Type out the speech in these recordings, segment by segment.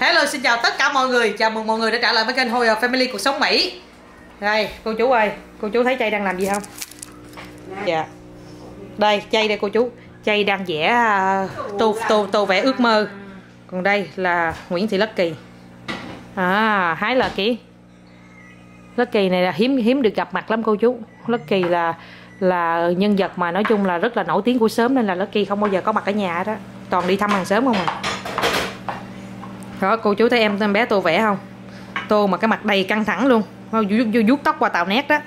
Hello xin chào tất cả mọi người. Chào mừng mọi người đã trở lại với kênh Hồi Family Cuộc Sống Mỹ. Đây cô chú ơi Cô chú thấy chay đang làm gì không? Dạ. Đây chay đây cô chú. Chay đang vẽ uh, tô, tô, tô vẽ ước mơ. Còn đây là Nguyễn Thị Lắc Kỳ. À hái là kỹ Lắc Kỳ này là hiếm hiếm được gặp mặt lắm cô chú. Lắc Kỳ là là nhân vật mà nói chung là rất là nổi tiếng của sớm nên là Lucky không bao giờ có mặt ở nhà đó. Toàn đi thăm hàng sớm không à đó cô chú thấy em em bé tô vẽ không? Tô mà cái mặt đầy căng thẳng luôn. Vuốt, vuốt tóc qua tạo nét đó.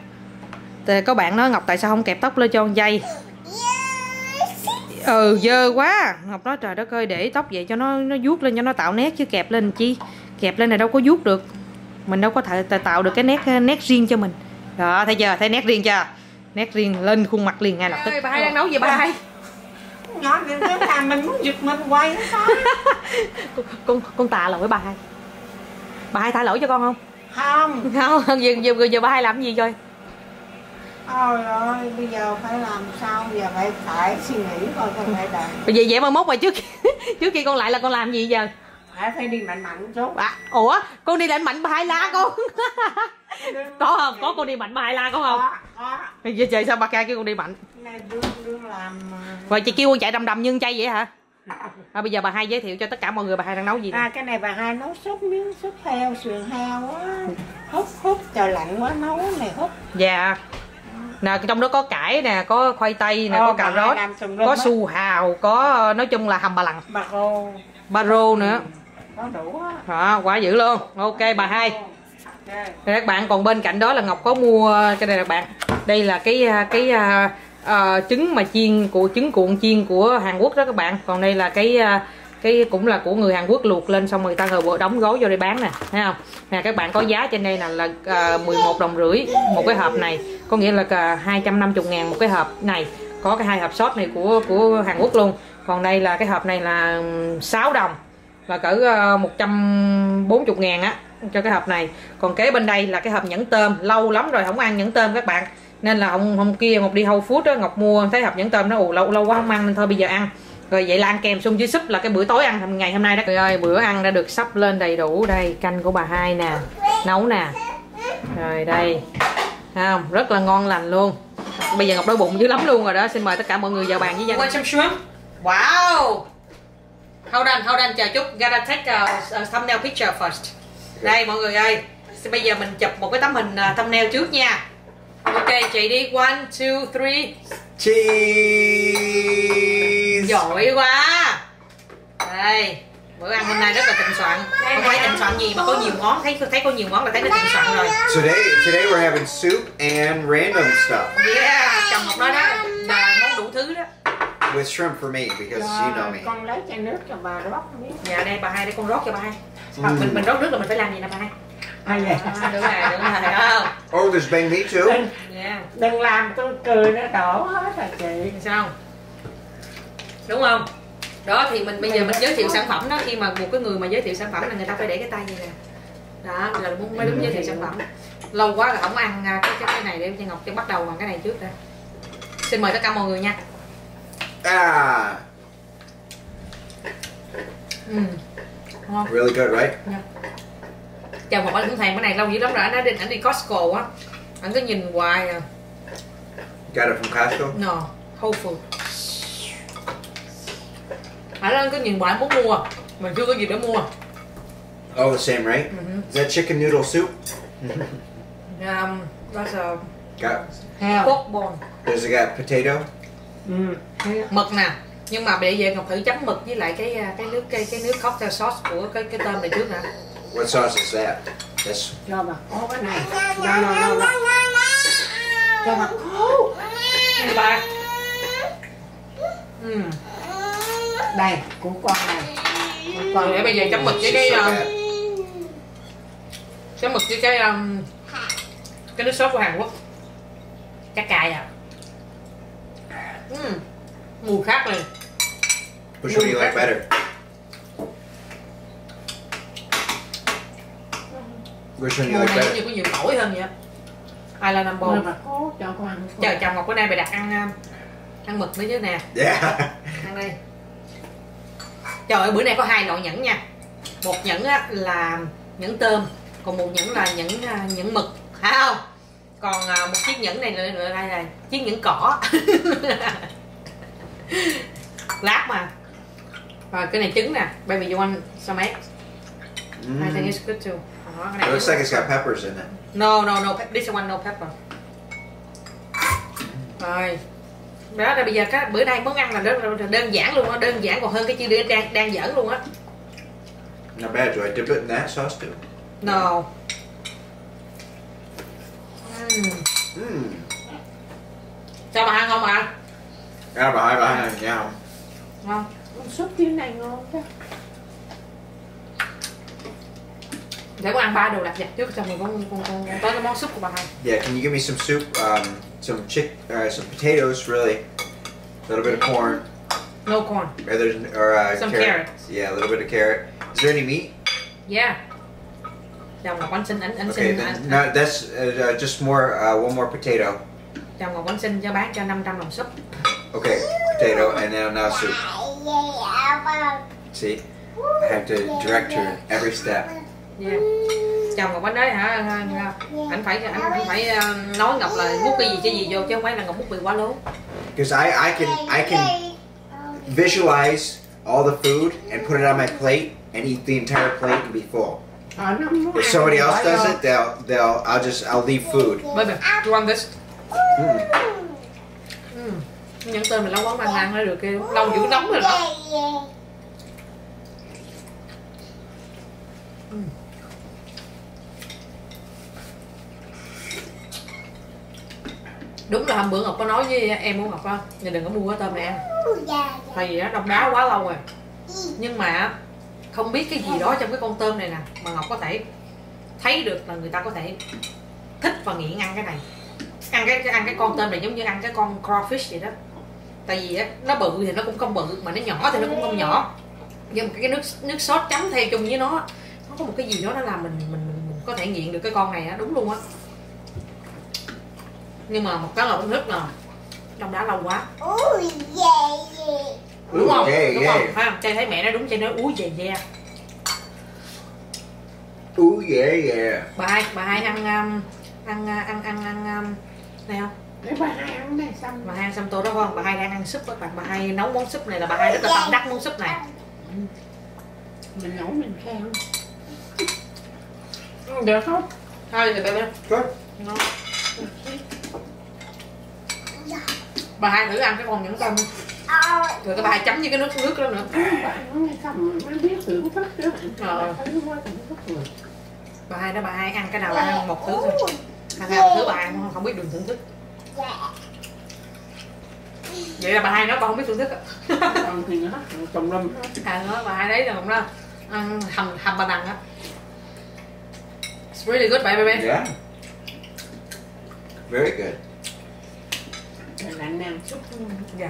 Thì có bạn nói ngọc tại sao không kẹp tóc lên cho con dây? Ừ dơ quá. Ngọc nói trời đất ơi để tóc vậy cho nó nó vuốt lên cho nó tạo nét chứ kẹp lên chi? Kẹp lên này đâu có vuốt được. Mình đâu có thể tạo được cái nét nét riêng cho mình. Đó thấy chưa? Thấy nét riêng chưa? Nét riêng lên khuôn mặt liền ngay lập tức. Bà hai đang nấu gì bà hai? Nói thì nó làm mình muốn giật mình quay nó thôi con, con con tạ lỗi bà hai. Bà hai tha lỗi cho con không? Không. Không giờ, giờ, giờ bà hai làm gì rồi? Ôi ơi bây giờ phải làm sao? Giờ phải phải suy nghĩ coi con phải làm bây giờ vậy mà mốt mà trước trước khi con lại là con làm gì giờ phải phải đi mạnh mạnh chút. À, ủa con đi đánh mạnh bà hai la con. Có không? có con đi mạnh bà hai la có không? Có giờ trời sao bà ca kêu con đi mạnh? Làm ờ, chị kêu con chạy đầm đầm nhân chay vậy hả? À, bây giờ bà hai giới thiệu cho tất cả mọi người bà hai đang nấu gì nè. À cái này bà hai nấu súp miếng súp heo sườn heo á. Hút hút trời lạnh quá nấu này hút. Dạ. Nè trong đó có cải nè có khoai tây nè Ờ, có bà cà rốt có su hào có nói chung là hầm bà lằng. Bà cô ba rô nữa. Á đó, quá. Dữ luôn. Ok bà hai. Ok. Đây các bạn còn bên cạnh đó là ngọc có mua cái này các bạn. Đây là cái cái à, à, trứng mà chiên của trứng cuộn chiên của hàn quốc đó các bạn. Còn đây là cái à, cái cũng là của người hàn quốc luộc lên xong người ta rồi bộ đóng gói vô đây bán nè thấy không? Nè các bạn có giá trên đây là là à, 11 đồng rưỡi một cái hộp này. Có nghĩa là cả 250 ngàn một cái hộp này. Có cái hai hộp sốt này của của hàn quốc luôn. Còn đây là cái hộp này là 6 đồng là cỡ ờ, 140 ngàn á, cho cái hộp này. Còn kế bên đây là cái hộp nhẫn tôm, lâu lắm rồi không ăn nhẫn tôm các bạn. Nên là hôm hôm kia Ngọc đi Whole phút á, Ngọc mua thấy hộp nhẫn tôm nó, ù, lâu lâu quá không ăn nên thôi bây giờ ăn. Rồi vậy là ăn kèm xung với súp là cái bữa tối ăn ngày hôm nay đó. Trời ơi, bữa ăn đã được sắp lên đầy đủ đây, canh của bà hai nè, nấu nè. Rồi đây, Thấy không? Rất là ngon lành luôn. Bây giờ Ngọc đói bụng dữ lắm luôn rồi đó, xin mời tất cả mọi người vào bàn với gia đình wow! Hold on, hold on, chờ chút. Gotta take a, a thumbnail picture first. Đây mọi người ơi. Bây giờ mình chụp một cái tấm hình uh, thumbnail trước nha. Ok, chị đi. One, two, three. Cheese. Giỏi quá. Đây. Bữa ăn hôm nay rất là thịnh soạn. Không phải thịnh soạn gì mà có nhiều món. Thấy thấy có nhiều món là thấy nó thịnh soạn rồi. Today, today we're having soup and random stuff Yeah, chồng Ngọc nói đó là món đủ thứ đó. With shrimp for me because you know me. con lấy chai nước cho bà rót biết Dạ đây bà hai đây con rót cho bà hai. À, mình mình rót nước là mình phải làm gì nè bà hai. à, vậy. À, đúng rồi, đúng rồi. Không? Oh, there's banh meat too. đừng, Yeah. đừng làm tôi cười nó đổ hết rồi chị sao đúng không đó thì mình bây giờ mình giới thiệu sản phẩm đó khi mà một cái người mà giới thiệu sản phẩm là người ta phải để cái tay như nè đó là muốn mới đúng giới thiệu sản phẩm lâu quá là không ăn à, cái cái, cái này để cho ngọc cho bắt đầu bằng cái này trước đây xin mời tất cả mọi người nha Ah, ừ. ngon really good, right? chào một anh cũng thèm cái này lâu dữ lắm rồi anh đi anh đi Costco á anh cứ nhìn hoài à Got it from Costco. no Whole Food anh cứ nhìn hoài muốn mua mình chưa có gì để mua Oh, the same, right? Mhm. Is that chicken noodle soup? um, that's a Got. heo pork bone Does it got potato? ừ. Mực nè. Nhưng mà bây giờ ngọc thử chấm mực với lại cái cái nước cái cái nước cocktail sauce của cái cái tôm này trước nè What sauce is that? That's cho bà có cái này. No, no, no, no. cho bà. Cố Đây. Ba ừ. đây của con này. Của con. Để bây giờ chấm mực với cái bad. chấm mực với cái um, cái nước sốt của Hàn Quốc. Chắc cay à. Ừ. mùi khác liền Which one do you like better? Which one do you mùi like này giống như better? có nhiều tỏi hơn vậy ai là number ăn chờ chồng ngọc bữa nay mày đặt ăn um, ăn mực nữa chứ nè. Yeah. ăn đây. Trời ơi bữa nay có hai loại nhẫn nha. Một nhẫn á, là nhẫn tôm còn một nhẫn là nhẫn à, nhẫn mực. Phải không? Còn à, một chiếc nhẫn này là, là, là, là chiếc nhẫn cỏ lát mà rồi cái này trứng nè baby you want some eggs I think Mm. it's good too Đó, cái It looks like it's got peppers in it. no no no this one no pepper rồi đó là bây giờ cái bữa nay món ăn là đơn, đơn giản luôn á đơn giản còn hơn cái chi đứa đang đang giỡn luôn á Not bad. Do I dip it in that sauce too? no. Mmm. sao bà ăn không ạ À, bà hai, bà hai, yeah. ngon súp kiểu này ngon chứ để con ăn ba đồ lặt vặt trước xong rồi con con con, con tới cái món súp của bà hai Yeah, can you give me some soup? Um, some chick, uh, some potatoes, really. A little bit of corn. no corn Or there's, or uh, Some carrot. carrots. Yeah, a little bit of carrot. Is there any meat? yeah chồng ngọc anh xin anh anh Okay, xin then anh, no, that's uh, just more, uh, one more potato. chồng ngọc anh xin cho bán cho 500 đồng súp Okay, potato, and then now soup. See, I have to direct her every step. yeah. chồng ngọc anh nói hả anh phải anh, anh phải nói ngọc là múc cái gì cái gì vô chứ không phải là ngọc múc bị quá lớn Because I, I can, I can visualize all the food and put it on my plate and eat the entire plate and be full. ờ nó không muốn If somebody else does vô. it, they'll, they'll, I'll just, I'll leave food. baby you want this Mm. Nhân tên mình lâu quá mà ăn ra được kêu. Lâu dữ nóng rồi đó. Đúng là hôm bữa ngọc có nói với em của ngọc á, nhà đừng có mua cái tôm này ăn. Tại vì nó đông đáo quá lâu rồi. Nhưng mà không biết cái gì đó trong cái con tôm này nè mà ngọc có thể thấy được là người ta có thể thích và nghiện ăn cái này. Ăn cái ăn cái con tôm này giống như ăn cái con crawfish vậy đó tại vì á, nó bự thì nó cũng không bự mà nó nhỏ thì nó cũng không nhỏ. Nhưng mà cái nước nước sốt chấm theo chung với nó nó có một cái gì đó nó làm mình mình, mình, có thể nghiện được cái con này á đúng luôn á. Nhưng mà một cái là rất là đông đá lâu quá. Đúng Ooh, không? Yeah, đúng yeah. không? Phải không? Trai thấy mẹ nói đúng trai nói úi về ve Ooh, yeah, yeah. bà hai bà hai ăn um, ăn uh, ăn ăn ăn um, này không để bà hai ăn này xong. Bà hai ăn xong tô đó không? Bà hai đang ăn súp các bạn bà hai nấu món súp này là bà hai rất là tâm đắc món súp này. Mình nấu mình khen. Được không? Thôi thì bebe Good. ngon. Bà hai thử ăn cái con nhẫn đi. rồi cái bà hai chấm với cái nước nước đó nữa. Ăn Ờ. bà hai đó bà hai ăn cái nào bà ăn một thứ thôi. Bà hai một thứ bà hai không, không biết đường thưởng thức vậy là bà hai nói bà không biết thưởng thức á. còn thì nó trồng lâm à đó bà hai đấy là cũng đó? Ăn hầm hầm bà đằng á. It's really good baby baby Yeah. Very good. lạnh nè dạ.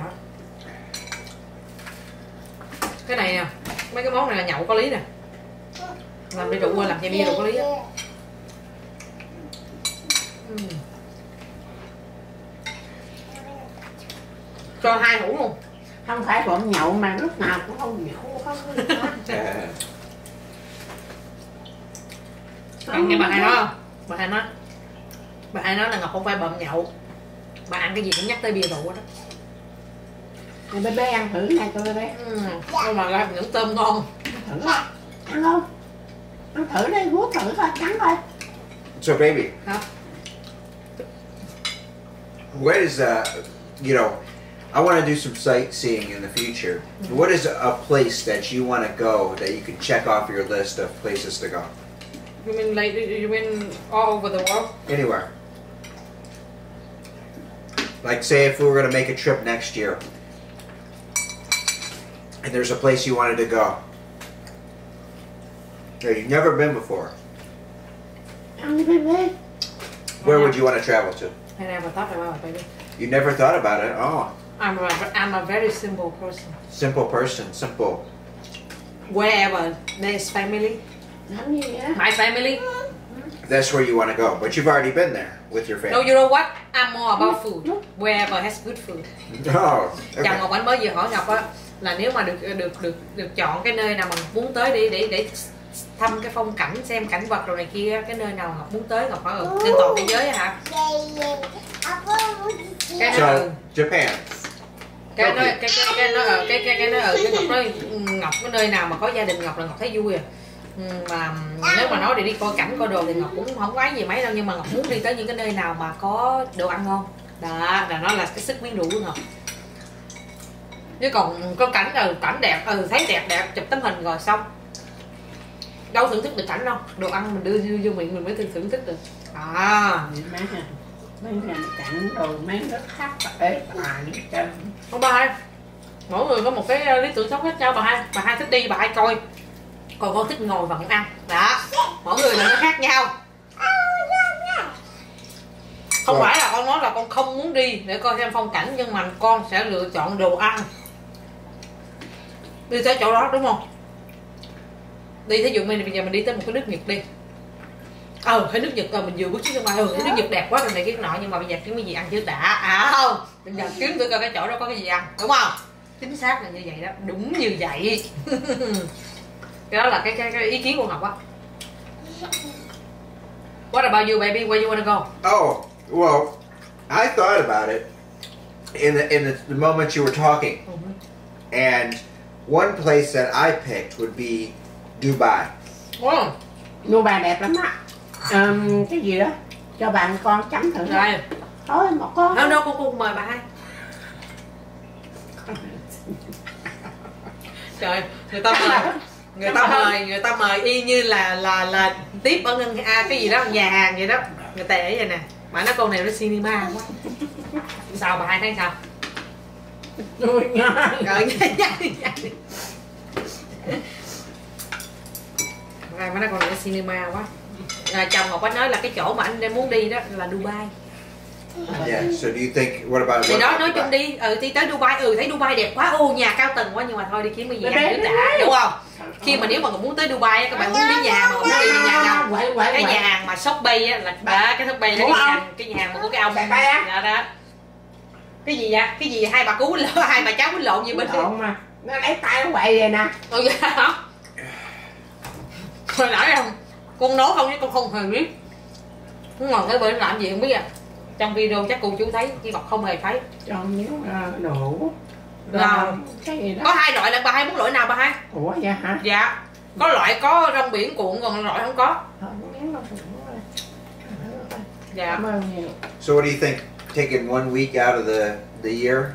Cái này nè mấy cái món này là nhậu có lý nè. Làm đi rượu làm chai bia rượu có lý á Ừ. cho hai hũ luôn. Không phải bọn nhậu mà lúc nào cũng không nhậu không bạn nghe bà hai nói không? Bà hai nói. Bà hai nói là ngọc không phải bậm nhậu. Bà ăn cái gì cũng nhắc tới bia rượu đó Này, bé bé ăn thử này cho bé bé. Ừ. nhưng mà ra những tôm ngon. Thử ăn không? Ăn thử đi vuốt thử coi cắn coi. So, baby, hả? What is uh, you know, I want to do some sightseeing in the future. What is a place that you want to go that you can check off your list of places to go? you mean like you mean all over the world Anywhere. Like, say, if we were going to make a trip next year, and there's a place you wanted to go that you've never been before, ăn đi bé bé where would you want to travel to? I never thought about it, baby. You never thought about it? Oh, I'm a, I'm a very simple person. simple person, simple. Wherever there's family, my family. That's where you want to go, but you've already been there with your No, family. you know what? I'm more about food. Wherever has good food. Oh, okay. Ngọc Anh mới vừa hỏi Ngọc á là nếu mà được được được được chọn cái nơi nào mà muốn tới đi để để thăm cái phong cảnh xem cảnh vật rồi này kia cái nơi nào ngọc muốn tới ngọc hỏi ừ, trên toàn thế giới hả cái nó ừ, So Japan. Cái nó cái cái cái nó ở cái cái cái nó ở cái ngọc nói ừ, ngọc cái nơi nào mà có gia đình ngọc là ngọc thấy vui à? Ừ, mà nếu mà nói để đi coi cảnh coi đồ thì ngọc cũng không quái gì mấy đâu nhưng mà ngọc muốn đi tới những cái nơi nào mà có đồ ăn ngon. Đó là nó là cái sức quyến rũ của ngọc. Chứ còn có cảnh ừ cảnh đẹp ừ thấy đẹp đẹp chụp tấm hình rồi xong. Đâu thưởng thức được cảnh đâu đồ ăn mình đưa vô, miệng mình mới thưởng thức được. À mấy ngành cảnh đồ mấy rất khác ế bà hết trơn không ba hai mỗi người có một cái ờ, lý tưởng sống khác nhau. Bà hai bà hai thích đi bà hai coi. Còn con thích ngồi và con ăn. Đó mỗi người là nó khác nhau. Không phải là con nói là con không muốn đi để coi xem phong cảnh nhưng mà con sẽ lựa chọn đồ ăn. Đi tới chỗ đó đúng không? Đi thí dụ mình bây giờ mình đi tới một cái nước nhật đi ờ thấy nước nhật ờ mình vừa bước xuống sân bay ừ thấy nước nhật đẹp quá rồi này cái nọ nhưng mà bây giờ kiếm cái gì ăn chứ? Đã à không bây giờ kiếm thử coi cái chỗ đó có cái gì ăn đúng không? Chính xác là như vậy đó đúng như vậy. Cái đó là cái cái, cái ý kiến của ngọc á. What about you, baby? Where you wanna go? Oh, well, I thought about it in the in the, the moment you were talking, and one place that I picked would be Dubai. Oh, bà đẹp lắm á Ờm, cái gì đó? Cho bạn con chấm thử rồi. thôi một con. Đâu đâu, con con mời bà hai. Trời, người ta mời người ta mời người ta mời y như là là là tiếp ở ngân à, cái gì đó nhà hàng vậy đó. Người ấy vậy nè. Mà nó con này nó cinema quá. Sao bà hai thấy sao? Rồi nhai nhai mà nó còn là cinema quá à, chồng ngọc anh nói là cái chỗ mà anh đang muốn đi đó là dubai. Yeah. So do you think? What about? thì đó nói chung đi ừ thì tới dubai ừ thấy dubai đẹp quá. Ô nhà cao tầng quá nhưng mà thôi đi kiếm cái gì Đi ăn đi, trước đi đã đi. đúng không? Khi mà nếu mà muốn tới dubai các bạn muốn đi nhà mà muốn đi nhà quậy cái nhà hàng mà shop bay á là đó, cái shop bay là cái nhà cái nhà hàng mà của cái ông. Bay á? đó đó. Cái gì vậy? Cái gì hai bà cú quýnh lộn hai bà cháu quýnh lộn gì bên lộn mà. Nó lấy tay nó quậy vậy nè. Ừ dạ hả? Hồi nãy không con nói không chứ con không hề biết không ngồi cái bên làm gì không biết à trong video chắc cô chú thấy chứ ngọc không hề thấy cho miếng ờ, đổ Rồi. cái gì có đó hai loại là bà hai muốn loại nào bà hai ủa vậy hả dạ có loại có rong biển cuộn còn loại không có rồi. dạ cảm ơn nhiều So what do you think? Taking one week out of the the year,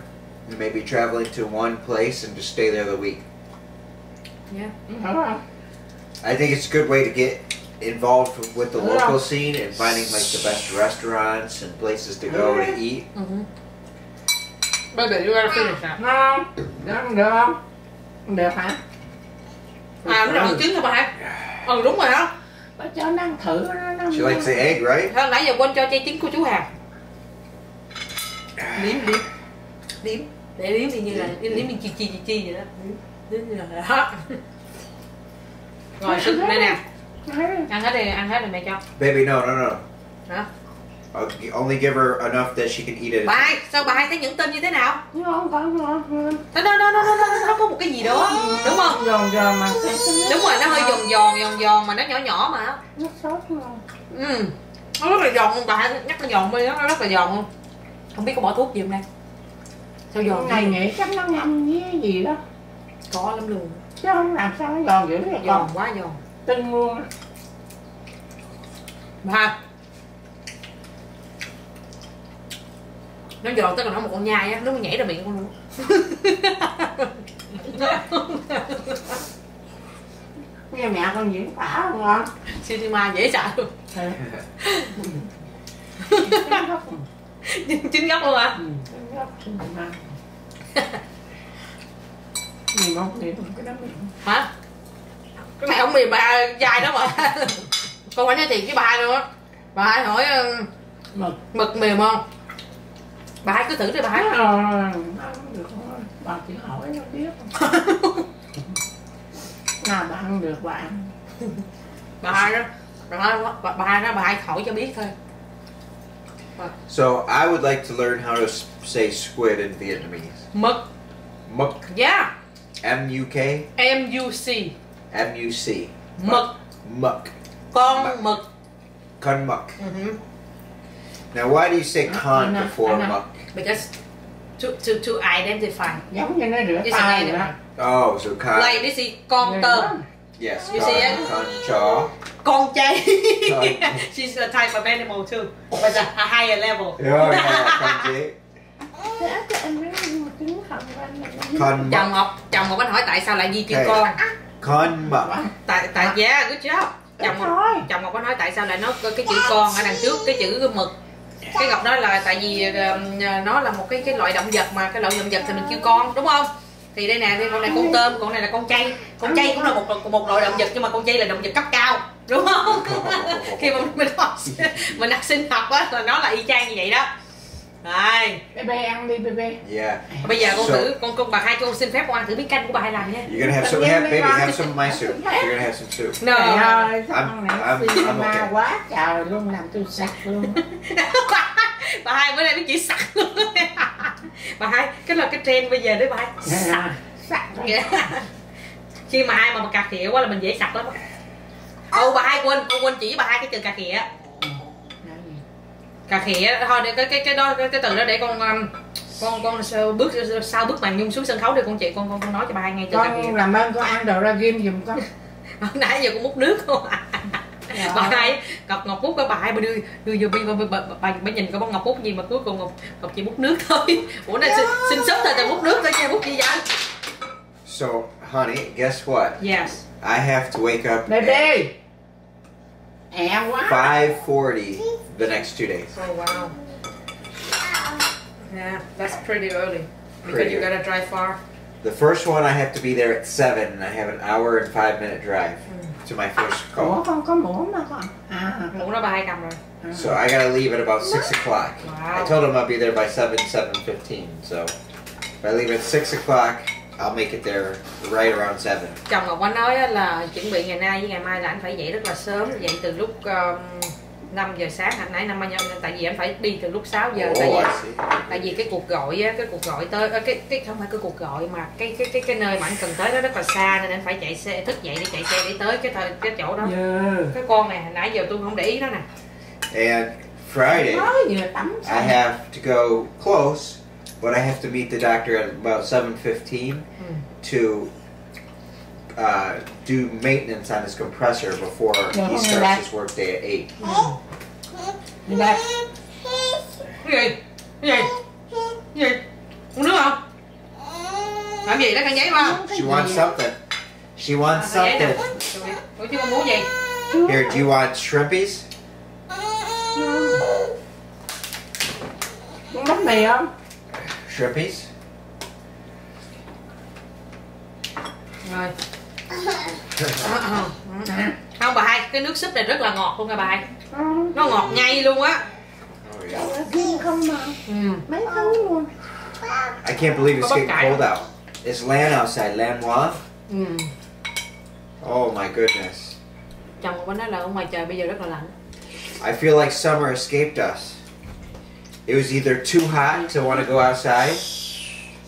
and maybe traveling to one place and just stay there the week. dạ Hiểu không? I think it's a good way to get involved with the local scene and finding like the best restaurants and places to go to eat. ừ. Baby, you gotta finish that. được được không được hả À, nó là trứng hả bà? Ừ, đúng rồi đó. Bà cho nó ăn thử nó nó She likes the egg, right? Thôi, nãy giờ quên cho chay trứng của chú Hà. Liếm, liếm. Liếm. Để liếm thì như là liếm liếm như chi chi chi chi vậy đó. Liếm như là đó. Rồi, đây nè. Ăn hết đi, ăn hết rồi mẹ cho. Baby, no, no, no. Hả? I'll only give her enough that she can eat it. Bà hai, sao bà hai thấy những tên như thế nào? con ngon ngon Nó, nó, nó, nó, nó, nó, nó có một cái gì đó. Đúng không? giòn giòn mà Đúng rồi, nó hơi giòn giòn, giòn giòn mà nó nhỏ nhỏ mà. nước sốt ngon Ừ. Nó rất là giòn luôn, bà hai nhắc nó giòn đi, nó rất là giòn luôn. Không biết có bỏ thuốc gì không đây? Sao giòn này nghĩ chắc nó ngâm với gì đó Có lắm luôn. chứ không làm sao nó giòn dữ vậy Giòn quá giòn. Tinh luôn hai. Nó giòn tức là nó một con nhai á, nó nhảy ra miệng con luôn. nghe mẹ con diễn tả không ngon Cinema dễ sợ luôn. Chính gốc luôn à. Ừ, xinh mà. Mì một thì cái đó Hả? Cái này ông mì bà dài đó mà. Con phải nói thiệt với bà luôn á. Bà hai hỏi ừ, mực mực mềm không? Bà hai cứ thử đi bà hai. Ờ, được thôi. bà chỉ hỏi nó biết nào bà ăn được bà ăn bà hai đó bà hai bà, bà hai đó bà hai hỏi cho biết thôi So I would like to learn how to say squid in Vietnamese. mực Muk, yeah M U K, M U C M U C. mực muck. con mực Con muck. Mhm. Now, why do you say con Anna, before muck? because to to to identify giống như nó rửa It's tay an vậy đó Oh, so con. like this is con quá. yes, You con, see it? con chó. con chay Con. she's a type of animal too but a, a higher level Oh, yeah, con chế. Nó- Con chồng ngọc chồng ngọc anh hỏi tại sao lại ghi chữ Okay. con Con muck. tại tại yeah good job. Chồng ngọc thôi. chồng ngọc có nói tại sao lại nó cái chữ con ở đằng trước cái chữ mực. Cái ngọc nói là tại vì um, nó là một cái cái loại động vật mà cái loại động vật thì mình kêu con đúng không? Thì đây nè thì con này con tôm con này là con chay. Con chay cũng là một một loại động vật nhưng mà con chay là động vật cấp cao đúng không? Khi mà mình học mình học sinh học á là nó là y chang như vậy đó đây bê bê ăn đi bê bê Yeah. bây giờ con So- thử con con bà hai con xin phép con ăn thử miếng canh của bà hai làm nha. You're gonna have some, have, baby, have some of my soup. You're gonna have some soup. no. Trời ơi sao I'm- I'm- I'm okay. quá. Trời luôn làm tôi sặc luôn. Bà hai bữa nay biết chữ sặc luôn. Bà hai cái là cái trend bây giờ đấy bà hai. Sặc. Sặc Nghĩa- khi mà ai mà cà khịa quá là mình dễ sặc lắm Ồ bà hai quên con quên chỉ bà hai cái từ cà khịa cà khịa thôi để cái cái cái đó cái, cái từ đó để con um, con con sau bước sau bước màn nhung xuống sân khấu để con chị con con con nói cho bà hai cà khịa con làm ơn con ăn đồ ra game giùm con. Hồi nãy giờ con múc nước không à. Dạ. bà hai ngọc ngọc múc cái bà hai bà đưa đưa vô bà, bà, bà, bà, bà nhìn coi bông ngọc múc gì mà cuối cùng ngọc ngọc chỉ múc nước thôi. Ủa này xin, xin sớm thôi thì múc nước thôi nha múc gì vậy So, honey, guess what? yes. I have to wake up bê at bê 5:40 the next two days. oh wow. Yeah that's pretty early. Because Pretty you gotta drive far? The first one I have to be there at seven, and I have an hour and five minute drive hmm. to my first ủa call. con có muỗng mà con à mũ nó bà hai cầm rồi So I gotta leave at about six o'clock. Wow. I told him I'll be there by seven, seven fifteen. So if I leave at six o'clock, I'll make it there right around seven. chồng ngọc anh nói là chuẩn bị ngày nay với ngày mai là anh phải dậy rất là sớm dậy từ lúc um, 5 giờ sáng hồi nãy năm anh tại vì anh phải đi từ lúc 6 giờ tại Oh, vì I see. tại vì cái cuộc gọi á cái cuộc gọi tới ờ, cái cái không phải cái cuộc gọi mà cái cái cái cái nơi mà anh cần tới đó rất là xa nên anh phải chạy xe thức dậy để chạy xe để tới cái thời cái chỗ đó. Giờ cái con này hồi nãy giờ tôi không để ý đó nè. And Friday, I have to go close, but I have to meet the doctor at about seven fifteen Mm. to uh, do maintenance on his compressor before Yeah, he okay, starts that- his workday at eight. Uống nước không làm gì đó khăn giấy mà She wants something. She wants khăn giấy nè something. ủa chứ con muốn gì Here, do you want shrimpies? con bánh mì không Shrimpies? rồi không bà hai cái nước súp này rất là ngọt luôn nha bà hai nó ngọt ngay luôn á không mà ừ. mấy thứ luôn I can't believe it's getting cold out. It's land outside, land moth. ừ. Oh my goodness. chồng của anh nói là ở ngoài trời bây giờ rất là lạnh I feel like summer escaped us. It was either too hot to want to go outside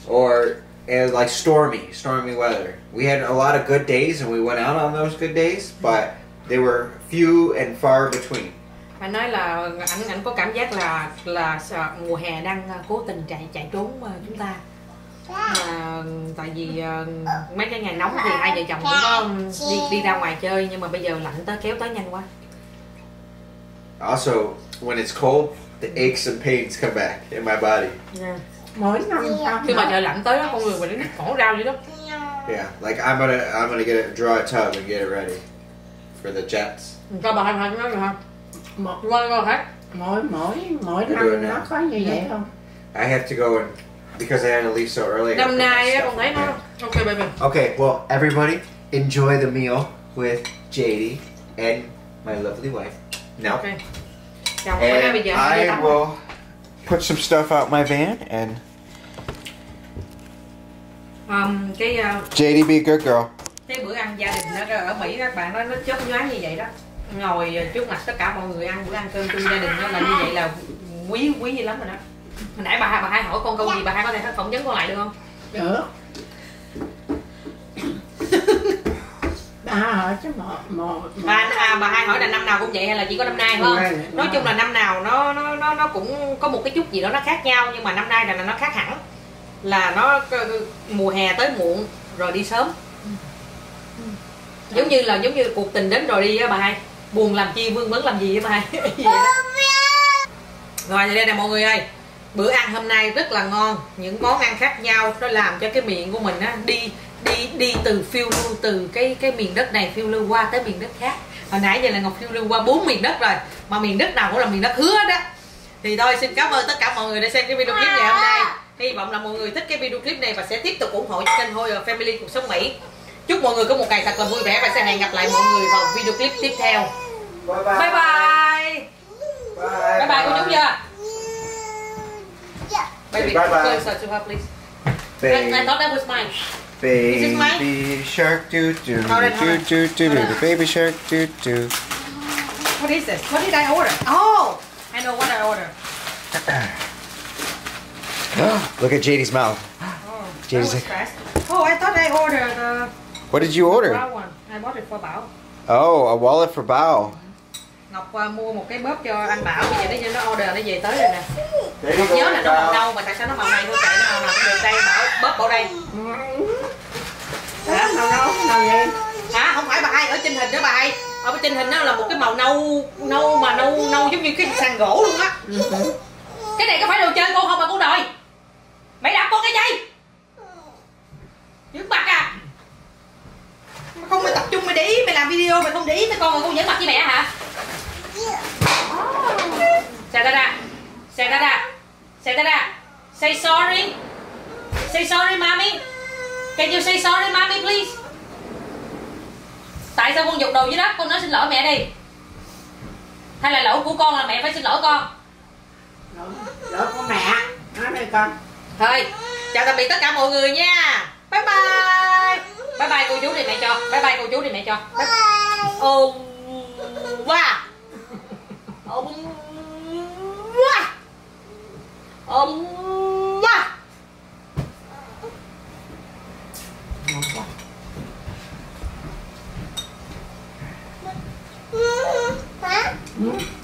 or uh, like stormy, stormy weather. We had a lot of good days and we went out on those good days, but they were few and far between. anh nói là ảnh ảnh có cảm giác là là mùa hè đang cố tình chạy chạy trốn chúng ta mà tại vì mấy cái ngày nóng thì hai vợ chồng cũng có đi đi ra ngoài chơi nhưng mà bây giờ lạnh tới kéo tới nhanh quá Also, when it's cold, the aches and pains come back in my body. mỗi năm xong khi mà trời lạnh tới đó con người mình nó khổ rau vậy đó Yeah, like I'm gonna I'm gonna get a, draw a tub and get it ready for the jets. cho bà hai hai nói được không một qua coi hết mỗi mỗi mỗi Để đưa năm nè. nó có như vậy không I have to go and because I had to leave so early. I năm nay á con thấy nó there. ok baby Okay, well, everybody, enjoy the meal with JD and my lovely wife. Now, ok chồng bữa nay and I will put some stuff out my van, and um, cái à, JD be a good girl. cái bữa ăn gia đình nó ở Mỹ các bạn nó nó chớp nhoáng như vậy đó. Ngồi trước mặt tất cả mọi người ăn bữa ăn cơm chung gia đình đó là như vậy là quý quý dữ lắm rồi đó. Hồi nãy bà hai bà hai hỏi con câu gì bà hai có thể phỏng vấn con lại được không? Được bà hỏi chứ một một bà à, bà hai hỏi là năm nào cũng vậy hay là chỉ có năm nay nay, nói năm chung là năm nào nó nó nó nó cũng có một cái chút gì đó nó khác nhau nhưng mà năm nay là nó khác hẳn. Là nó c- mùa hè tới muộn rồi đi sớm. Giống như là giống như cuộc tình đến rồi đi á bà hai. Buồn làm chi vương vấn làm gì á bà hai. Rồi vậy đây nè mọi người ơi. Bữa ăn hôm nay rất là ngon. Những món ăn khác nhau nó làm cho cái miệng của mình á đi đi đi từ phiêu lưu từ cái cái miền đất này phiêu lưu qua tới miền đất khác. Hồi nãy giờ là ngọc phiêu lưu qua bốn miền đất rồi mà miền đất nào cũng là miền đất hứa đó. Thì thôi xin cảm ơn tất cả mọi người đã xem cái video clip ngày hôm nay. Hy vọng là mọi người thích cái video clip này và sẽ tiếp tục ủng hộ kênh Hôi ở Family cuộc sống Mỹ. Chúc mọi người có một ngày thật là vui vẻ và sẽ hẹn gặp lại mọi người vào video clip tiếp theo. Bye bye. Bye Bye. Bye. Bye cô chú chưa? Baby, Bye bye. closer to her, please. I, I thought that was mine. This is mine? Baby shark doo doo Hold it, hold doo doo doo doo. The baby shark doo doo. What is this? What did I order? Oh, I know what I ordered. Look at JD's mouth. Oh, Jesus. was fast. Oh, I thought I ordered the What did you order? one. I bought it for Bảo. Oh, a wallet for Bao. Mm-hmm. Ngọc uh, mua một cái bóp cho anh Bảo bây giờ nó nó order nó về tới rồi nè. Nhớ là nó màu nâu mà tại sao nó màu này thôi chạy nó màu nào cũng được đây Bảo bóp bảo đây. Mm-hmm. Hả? Màu nâu màu gì Hả? Không phải bà hai ở trên hình đó bà hai. Ở trên hình đó là một cái màu nâu nâu mà nâu nâu giống như cái sàn gỗ luôn á. Cái này có phải đồ chơi cô không mà cô đòi? Mày đập con cái gì? Dứt mặt à? Mày không mày tập trung mày để ý mày làm video mày không để ý tới con mà con dẫn mặt với mẹ hả? Sagada, Sagada, Sagada, say sorry. Say sorry, mommy. Can you say sorry, mommy, please? Tại sao con dục đồ dưới đất? Con nói xin lỗi mẹ đi. Hay là lỗi của con là mẹ phải xin lỗi con? lỗi của mẹ nói đây con Thôi, chào tạm biệt tất cả mọi người nha. Bye bye. Bye bye cô chú đi mẹ cho. Bye bye cô chú đi mẹ cho. Bye. Ôm qua. Ôm qua. Ôm qua. Ừ.